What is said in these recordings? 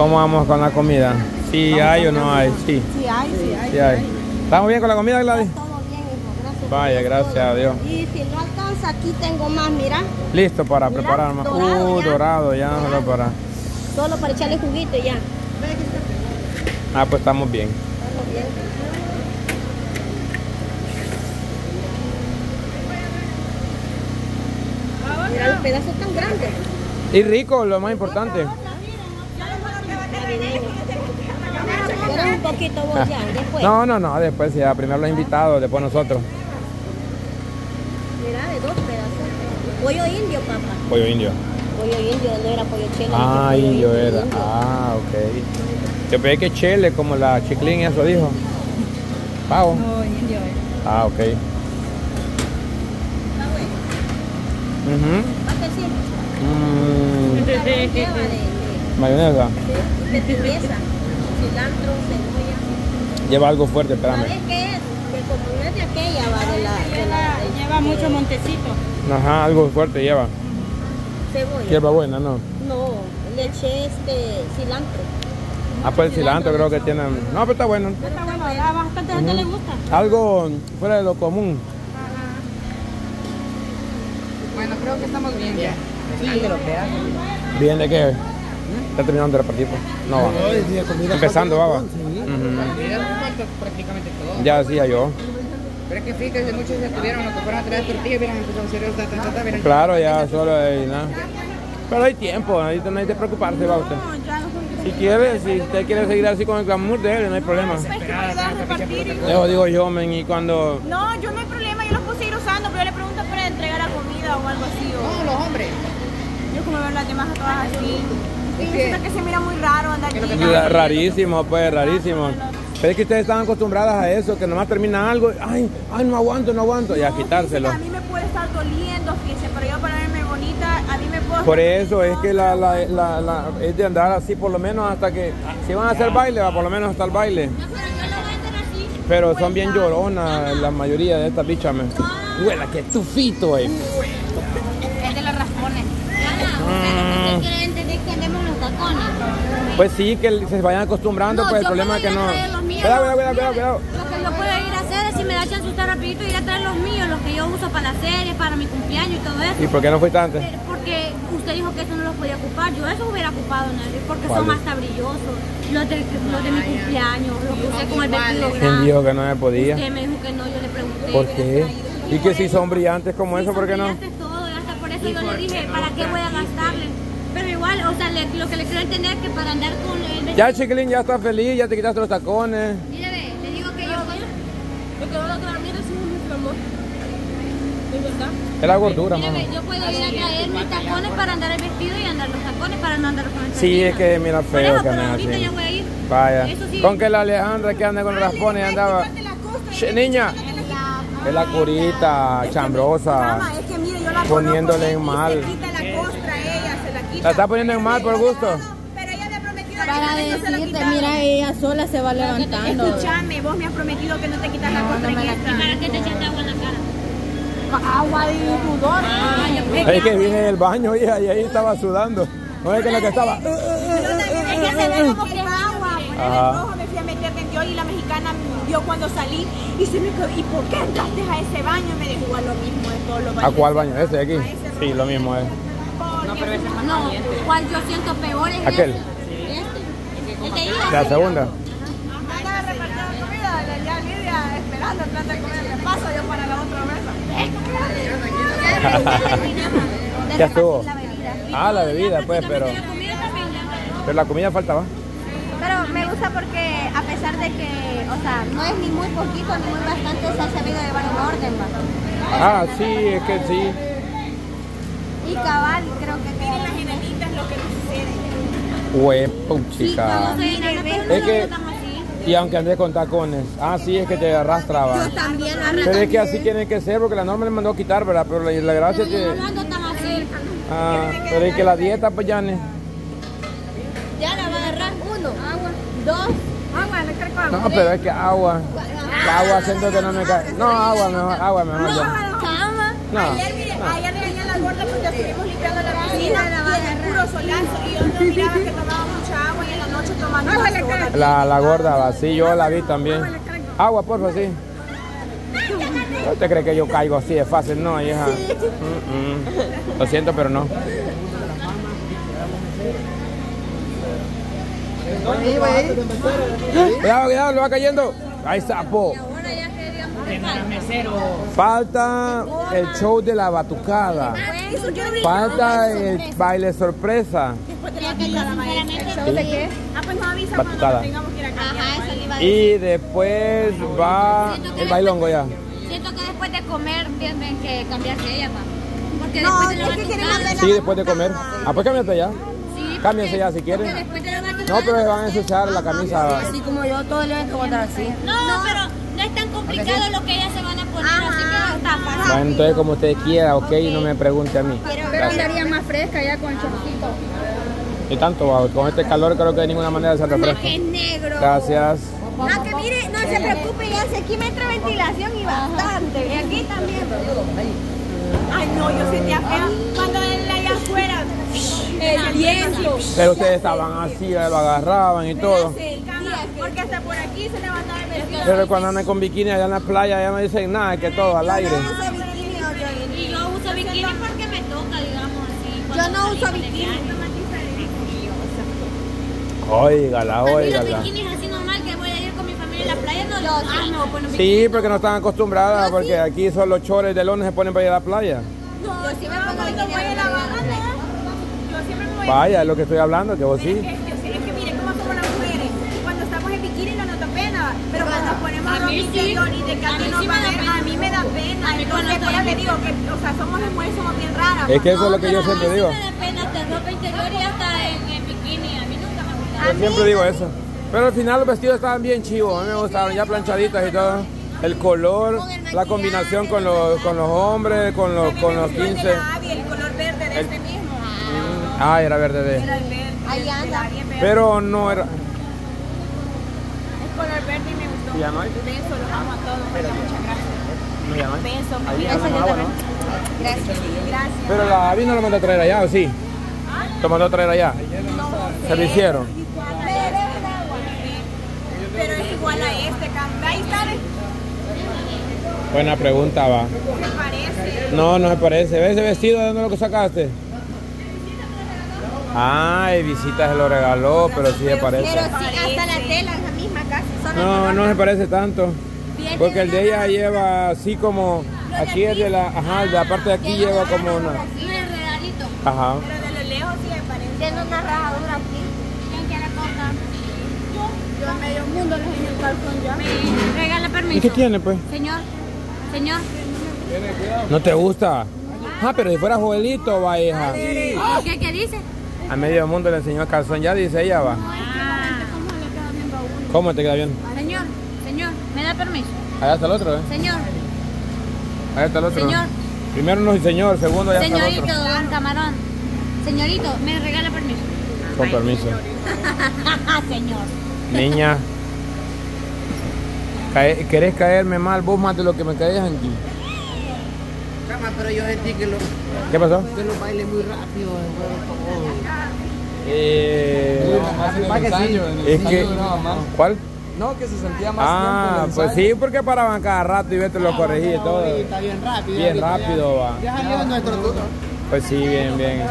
¿Cómo vamos con la comida? ¿Sí hay o no hay? Sí. Sí hay, sí hay. Sí hay. ¿Estamos bien con la comida, Gladys? Todo bien, hijo, gracias. Vaya, gracias a Dios. Y si no alcanza, aquí tengo más, mira. Listo para Mira, preparar más. dorado Uh, ya. dorado, ya no lo para. Solo para echarle juguito ya. Ah, pues estamos bien. Estamos bien. Mira los pedazos tan grandes. Y rico, lo más importante. Un poquito vos ya? Después. No, no, no, después ya, primero los invitados, después nosotros. Mira, de dos pedazos. Pollo indio, papá. Pollo indio. Pollo indio, no era pollo chela. Ah, indio era. indio. Ah, ok. Yo pensé que chele, como la chiclín, eso dijo. Pavo. No, indio es. Ah, ok. Ujú. ¿Para qué sí? Mm, mayonesa. Cilantro, cebolla. Lleva algo fuerte, espérame. ¿Sabes qué es? Que como no es de aquella, va de la, de la de- Lleva mucho montecito. Ajá, algo fuerte lleva. cebolla. Hierba buena, ¿no? No, le eché este cilantro. Ah, pues el cilantro creo que tiene... No, pero está bueno. Está bueno, a bastante gente le gusta. Algo fuera de lo común. Bueno, creo que estamos bien. ya. ¿Bien de qué? Está terminando de repartir, pues. No, va. Empezando, va, va. Prácticamente todo. Ya decía yo. Pero es que fíjate, muchos se tuvieron lo que fueran a traer tortillas, hubieran empezado a hacer esta, Claro, ya solo hay nada. Pero hay tiempo, ahí no hay de preocuparse, va usted. No, no Si quiere, si usted quiere seguir así con el glamour de él, no hay problema. Es que me ayudas a repartir. y- Eso digo yo, men, y cuando... No, yo no hay problema, yo los puedo seguir usando, pero yo le pregunto para entregar la comida o algo así. O... No, los hombres. Yo como veo las demás a todas así. Y yo que- siento que se mira muy raro andar aquí. Rarísimo, pues, rarísimo. Pero es que ustedes están acostumbradas a eso, que nomás termina algo, ay, ay, no aguanto, no aguanto, y a No, quitárselo. fíjese que A mí me puede estar doliendo, fíjese, pero yo para verme bonita, a mí me puedo... Por eso es que la, la, la, la- es de andar así por lo menos hasta que, si van a hacer baile, va por lo menos hasta el baile. Pero son bien lloronas la mayoría de estas bichas, me. Huela, que tufito, eh. Es de los raspones. ¿Usted quiere entender que andemos los tacones? Pues sí, que se vayan acostumbrando, pues el problema me es que no. míos. Cuidado, cuidado, cuidado, cuidado. Lo que yo puedo ir a hacer es si me da chance usted rapidito ir a traer los míos, los que yo uso para la serie, para mi cumpleaños y todo eso. ¿Y por qué no fuiste antes? Porque usted dijo que eso no los podía ocupar, yo eso hubiera ocupado Nelly, porque son hasta brillosos. Los de, los de mi cumpleaños, los que usé con el vestido ¿Quién grande. dijo que no se podía? Usted me dijo que no, yo le pregunté. ¿Por qué? ¿Y que si son brillantes como eso, por qué no? Brillantes todo, y hasta por eso yo le dije, ¿para qué voy a gastarle? Sea, le- lo que le quiero entender es que para andar con el. Ya, chiquilín, ya estás feliz, ya te quitaste los tacones. Mire, ve, le digo que yo... Lo que van a traer, mira, sí, nuestro amor. ¿Es verdad? Es la gordura, ve, yo puedo ir a traer mis tacones para andar el vestido y andar los tacones para no andar con el Sí, es que mira feo eso, que ahorita así. ya voy a ir. Vaya. Sí. Con que la Alejandra que anda con los raspones andaba. Che, niña, es la curita chambrosa. Es que mire, yo la Poniéndole en mal. La quita. La está poniendo en mal por gusto. Pero ella me ha prometido Para que no decirte, mira, ella sola se va levantando. Escúchame, vos me has prometido que no te quitas la en esta. ¿Para qué te echaste agua en la cara? Agua de sudor. Es que vine del baño hija, y ahí estaba sudando. No es que lo que estaba. Yo también es que se ve como que agua. Ajá. el me fui a meter en Dios y la mexicana me vio cuando salí y se me quedó. ¿Y por qué entraste a ese baño? Me dijo igual lo mismo de todos los ¿A baños. cuál baño? ¿Ese de aquí? Sí, lo mismo es. Porque No, cuál yo siento peor es Aquel. este. Este. El ida. La segunda. Andaba repartiendo comida, ya Lidia esperando en plan de comer. Me paso yo para la otra mesa. Ya estuvo. Ah, la bebida, pues, pero. Comida. Pero la comida faltaba. Pero me gusta porque a pesar de que, o sea, no es ni muy poquito ni muy bastante, se ha sabido llevar un orden, ¿va? Ah, sí, es que sí. Y cabal, creo que Miren las lo que nos sucede. Huepuchica. Es que- Y aunque andé con tacones. Ah, sí, es que te arrastraba. también Pero es que así tiene que ser porque la norma le mandó a quitar, ¿verdad? Pero la, la gracia es Yo que. no ando tan así. Ah, pero es que la dieta, pues ya ne- Ya la va a agarrar uno, agua, dos, Agua, cargo agua. No, pero es que agua. El agua siento que no me cae. No, agua mejor, agua mejor. No. Ayer, mire, ayer gorda porque estuvimos limpiando la piscina y el puro solazo y yo no miraba que tomaba mucha agua y en la La, la gorda va, sí, yo la vi también. Agua, porfa, sí. ¿No te crees que yo caigo así de fácil? No, hija. Mm, mm. Lo siento, pero no. Cuidado, cuidado, lo va cayendo. Ahí sapo. Falta. El show de la batucada. Falta el baile sorpresa. Ah, pues Batucada. lo tengamos que ir a cambiar. Ajá, eso le iba a Y después va el bailongo ya. Siento que después de comer tienen que cambiarse ella, pa. Porque No, después de la es que quieren batucada- Sí, después de comer. Ah, pues cámbiate ya. Sí, Cámbiense porque- ya si quieren. No, pero se van a ensuciar la camisa. Así como yo, todo el evento voy a estar así. No, pero no es tan complicado lo que ellas se van a poner, así que no está fácil. Bueno, entonces como usted quiera, ok, y no me pregunte a mí. Pero andaría más fresca ya con chorcito. Y tanto, va, con este calor creo que de ninguna manera se refresca. Es negro. Gracias. No, que mire, no se preocupe, ya sé, aquí me entra ventilación y bastante. Y aquí también. Ay, no, yo sentía feo cuando él allá afuera. El viento. Pero ustedes estaban así, lo agarraban y todo. Porque hasta por aquí se levantaba el vestido. Pero cuando andan con bikini allá en la playa ya no dicen nada, que todo al aire. Yo no uso bikini, yo- Y yo uso bikini porque me toca, digamos así. Yo no uso bikini. Óigala, A mí los óigala. bikinis así normal que voy a ir con mi familia en la playa, no, yo sí. no, bueno, Sí, porque no están acostumbradas, porque aquí solo chores de lones se ponen para ir a la playa. Yo sí me pongo bikini. voy a la banda, yo siempre me voy Vaya, es lo que estoy hablando, que vos Es sí. que, yo sé, es que mire cómo somos las mujeres. Cuando estamos en bikini no nos da pena. Pero cuando nos ponemos mí sí. interior y de que A mí aquí nos sí va a ver, a mí me da pena. A mí cuando Entonces, por eso en digo que, o sea, somos las mujeres, somos bien raras. Es que eso es lo que yo siempre a mí digo. Sí me da pena hasta ropa interior y hasta en, en bikini. A mí nunca me gusta. Yo siempre digo eso. Pero al final los vestidos estaban bien chivos, a mí me gustaron, ya planchaditas y todo. El color, la combinación con los, con los hombres, con los, con los 15. El de la Abby, el color verde de este mismo. Ah, era verde de. Era el verde. Ahí el anda. Pero no era. Color verde y me gustó. ¿Ya no hay? Beso, los amo a todos. Muchas gracias. No, no. Beso, no hay agua, ¿no? Gracias. Gracias. Pero la vino lo mandó a traer allá, ¿o sí? ¿Lo mandó a traer allá? ¿Se lo hicieron? Pero es igual a este, cam- ahí sabes, Buena pregunta, va. se parece. No, no se parece. ¿Ves ese vestido de dónde lo sacaste? Ay, visita se lo regaló, pero sí se parece. Pero sí, hasta la tela casi. No, no se parece tanto. Porque el de ella lleva así como. Aquí es de la. Ajá, de la parte de aquí lleva como una. Ajá. Pero de lo lejos sí me parece. tiene una rajadura aquí. ¿Quién quiere comprar? Yo a medio mundo les enseño el calzón ya. Me regala permiso. ¿Y qué tiene, pues? Señor, señor. ¿No te gusta? Ah, pero si fuera Joelito, va, hija. ¿Qué, qué dice? A medio mundo le enseñó el calzón, ya dice ella, va. ¿Cómo te queda bien? señor, señor, ¿me da permiso? Allá está el otro, ¿eh? Señor, Allá está el otro. Señor. Primero no, señor, segundo ya está el señorito, otro. don camarón. Señorito, ¿me regala permiso? Con permiso. señor. Niña. cae- ¿Querés caerme mal vos más de lo que me caes aquí? Cama, pero yo sentí que lo, ¿Qué pasó? que lo baile muy rápido. Eh, Más sí. es que... ¿Cuál? No, que se sentía más Ah, tiempo. pues ensayo. sí, porque paraban cada rato y vete lo corregí y todo. Está bien rápido. Bien ahorita rápido va. Ya, ya salió nuestro turno. Pues sí, bien, bien.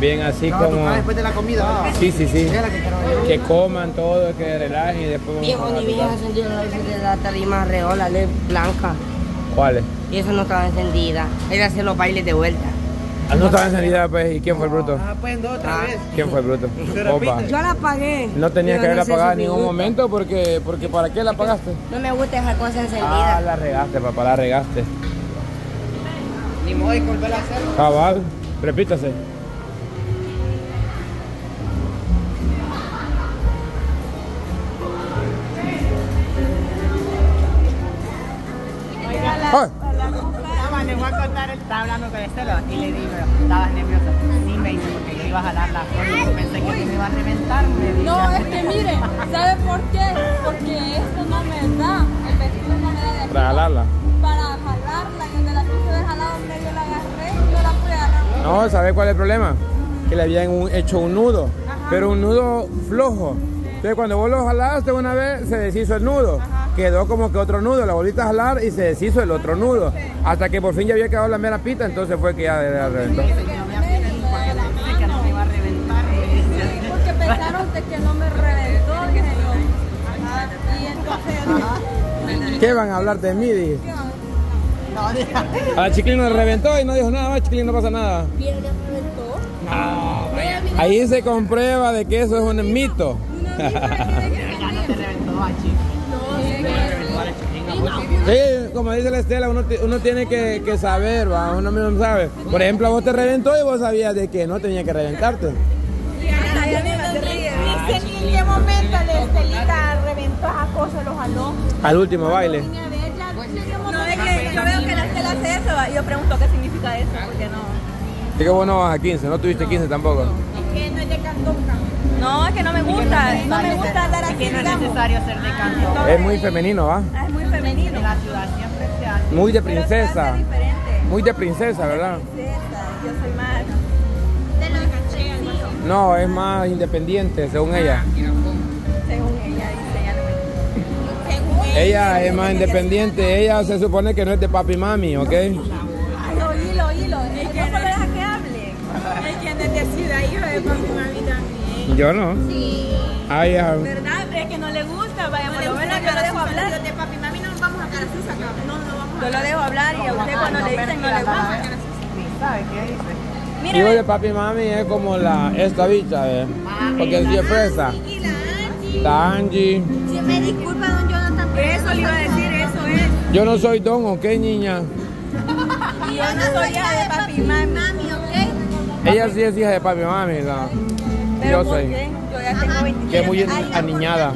Bien así No, como... después de la comida. Sí, sí, sí. La que. Que coman todo, que relajen y después Viejo, ni vieja sentido la luz de la tarima reola, LED blanca. ¿Cuáles? Y eso no estaba encendida. Era hacer los bailes de vuelta. Ah, no estaba encendida, pues. ¿Y quién fue el bruto? Ah, pues dos otra vez. ¿Quién fue el bruto? Opa. Yo la pagué. No tenías que haberla sé apagado en ningún gusta. momento porque, porque ¿para qué la apagaste? No me gusta esa cosa Ah, encendida. la regaste, papá, la regaste. Ni modo de volver a hacerlo. Cabal, repítase. Le voy a contar, estaba hablando con Estela y le digo, estabas nerviosa. Sí, me dice, porque yo iba a jalar la flor y pensé que me iba a reventar. Me dice. No, es que mire, ¿sabe por qué? Porque esto no me da, el vestido no me da de aquí. Para jalarla. Para jalarla, y donde la quise haber jalado medio la agarré y no la pude agarrar. No, ¿sabes cuál es el problema? Que le habían un- hecho un nudo, pero un nudo flojo. Entonces cuando vos lo jalaste una vez, se deshizo el nudo. Quedó como que otro nudo, la volviste a jalar y se deshizo el otro nudo. Hasta que por fin ya había quedado la mera pita, entonces fue que ya ya reventó. Porque no a pensaron de que no me reventó, dije yo. Ajá. Y entonces, ¿Qué van a hablar de mí? dije. No. A la chiquilina le reventó y no dijo nada más, chiquilín, no pasa nada. ¿quién le reventó? Ahí se comprueba de que eso es un mito. Sí, como dice la Estela, uno, uno tiene que, que saber, ¿va? uno mismo sabe. Por ejemplo, vos te reventó y vos sabías de que no tenía que reventarte. En qué momento la Estelita reventó esa cosa, lo jaló. Al último baile. No, es que yo veo que la Estela hace eso y yo pregunto qué significa eso, porque no. Es que vos no vas a 15, no tuviste 15 tampoco. Es que no es de Cantoca. No, es que no me gusta, no me gusta andar Es así, que no es digamos. necesario ser de canto. Es muy femenino, ¿va? Ah, Es muy femenino. En la ciudad siempre se hace. Muy de princesa. Muy de princesa, ¿verdad? Princesa, yo soy más. De los cachillos. No, es más independiente, según ella. Según ella dice, no me Ella es más independiente. Ella se supone que no es de papi y mami, ¿ok? Ay, oílo, oílo. Es que no deja que hable. Es que no es de ciudad, hijo de papi y mami también. Yo no. Ay, ah, ¿Verdad? Es que no le gusta, vaya, No por lo menos yo lo dejo hablar. los de papi y mami no nos vamos a carazuza acá. No, no vamos a Yo lo dejo hablar y a usted cuando le dicen no le gusta. Sí, ¿sabe qué dice? Yo Mire, de papi y mami es como la, esta bicha, ¿eh? Porque es de fresa. Y la Angie. La Angie. Si me disculpa, don Jonathan. pero eso le iba a decir, eso es. Yo no soy don, ¿ok, niña? Y yo no soy hija de papi y mami. Mami, ¿ok? Ella sí es hija de papi y mami, no. Pero Yo ya tengo 27 Que es muy aniñada.